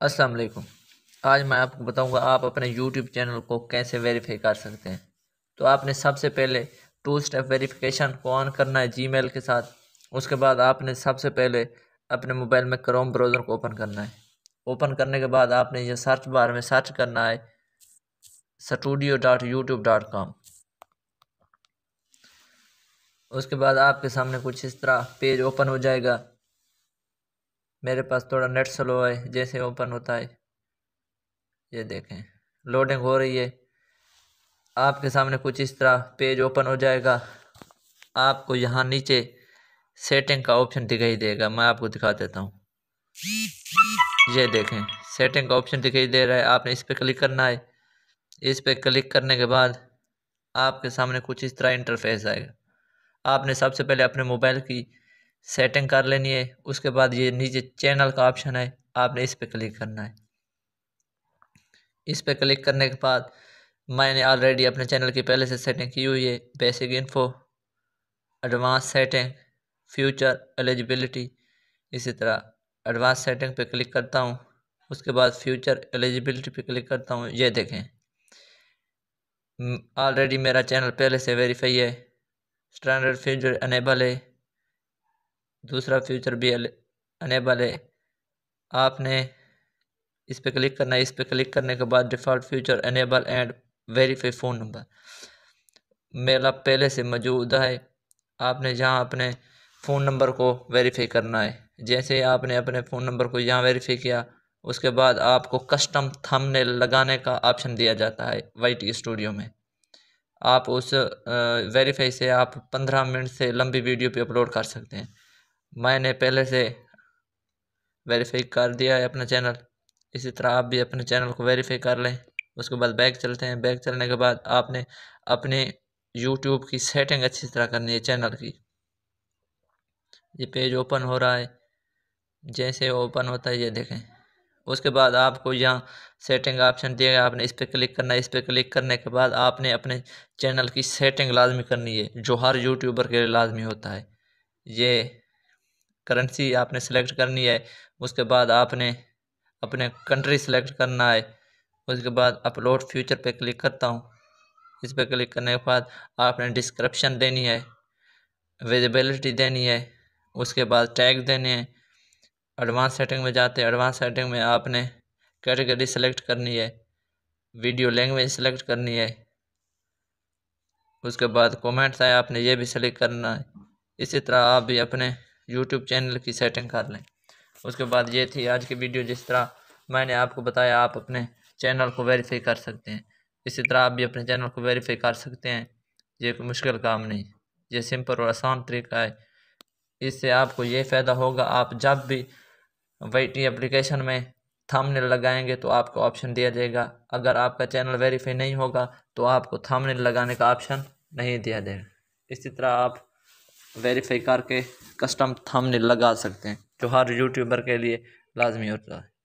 अस्सलाम वालेकुम आज मैं आपको बताऊँगा आप अपने यूट्यूब चैनल को कैसे वेरीफाई कर सकते हैं। तो आपने सबसे पहले टू स्टेप वेरिफिकेशन को ऑन करना है जीमेल के साथ। उसके बाद आपने सबसे पहले अपने मोबाइल में क्रोम ब्राउज़र को ओपन करना है। ओपन करने के बाद आपने ये सर्च बार में सर्च करना है studio dot YouTube dot com उसके बाद आपके सामने कुछ इस तरह पेज ओपन हो जाएगा। मेरे पास थोड़ा नेट स्लो है, जैसे ओपन होता है। ये देखें लोडिंग हो रही है। आपके सामने कुछ इस तरह पेज ओपन हो जाएगा। आपको यहाँ नीचे सेटिंग का ऑप्शन दिखाई देगा। मैं आपको दिखा देता हूँ। ये देखें सेटिंग का ऑप्शन दिखाई दे रहा है। आपने इस पर क्लिक करना है। इस पर क्लिक करने के बाद आपके सामने कुछ इस तरह इंटरफेस आएगा। आपने सबसे पहले अपने मोबाइल की सेटिंग कर लेनी है, उसके बाद ये नीचे चैनल का ऑप्शन है, आपने इस पर क्लिक करना है। इस पर क्लिक करने के बाद मैंने ऑलरेडी अपने चैनल की पहले से सेटिंग की हुई है basic info advance setting future eligibility इसी तरह एडवांस सेटिंग पे क्लिक करता हूँ, उसके बाद फ्यूचर एलिजिबिलिटी पे क्लिक करता हूँ, ये देखें। ऑलरेडी मेरा चैनल पहले से वेरीफाई है स्टैंडर्ड फ्यूचर अनेबल है दूसरा फ्यूचर भी अनेबल है आपने इस पर क्लिक करना है। इस पर क्लिक करने के बाद default future enable and verify phone number मेरा पहले से मौजूद है। आपने जहाँ अपने फ़ोन नंबर को वेरीफाई करना है। जैसे ही आपने अपने फ़ोन नंबर को यहाँ वेरीफाई किया, उसके बाद आपको कस्टम थंबनेल लगाने का ऑप्शन दिया जाता है वाई टी स्टूडियो में। आप उस वेरीफाई से आप पंद्रह मिनट से लंबी वीडियो पे अपलोड कर सकते हैं। मैंने पहले से वेरीफाई कर दिया है अपना चैनल इसी तरह आप भी अपने चैनल को वेरीफाई कर लें। उसके बाद बैक चलते हैं। बैक चलने के बाद आपने अपने यूट्यूब की सेटिंग अच्छी तरह करनी है चैनल की। ये पेज ओपन हो रहा है। जैसे ओपन होता है, ये देखें। उसके बाद आपको यहाँ सेटिंग ऑप्शन दिया गया। आपने इस पर क्लिक करना है। इस पर क्लिक करने के बाद आपने अपने चैनल की सेटिंग लाजमी करनी है, जो हर यूट्यूबर के लिए लाजमी होता है। ये करेंसी आपने सेलेक्ट करनी है, उसके बाद आपने अपने कंट्री सेलेक्ट करना है, उसके बाद अपलोड फ्यूचर पे क्लिक करता हूँ। इस पर क्लिक करने के बाद आपने डिस्क्रिप्शन देनी है विजिबिलिटी देनी है, उसके बाद टैग देने हैं। एडवांस सेटिंग में जाते हैं एडवांस सेटिंग में आपने कैटेगरी सेलेक्ट करनी है वीडियो लैंग्वेज सेलेक्ट करनी है। उसके बाद कमेंट्स आए, आपने ये भी सेलेक्ट करना है। इसी तरह आप भी अपने यूट्यूब चैनल की सेटिंग कर लें। उसके बाद ये थी आज की वीडियो जिस तरह मैंने आपको बताया, आप अपने चैनल को वेरीफाई कर सकते हैं। इसी तरह आप भी अपने चैनल को वेरीफाई कर सकते हैं। ये कोई मुश्किल काम नहीं। ये सिंपल और आसान तरीका है। इससे आपको ये फ़ायदा होगा, आप जब भी वाई एप्लीकेशन में थंबनेल लगाएँगे तो आपको ऑप्शन दिया जाएगा। अगर आपका चैनल वेरीफाई नहीं होगा तो आपको थंबनेल लगाने का ऑप्शन नहीं दिया जाएगा। इसी तरह आप वेरीफाई करके कस्टम थंबनेल लगा सकते हैं, जो हर यूट्यूबर के लिए लाजमी होता है।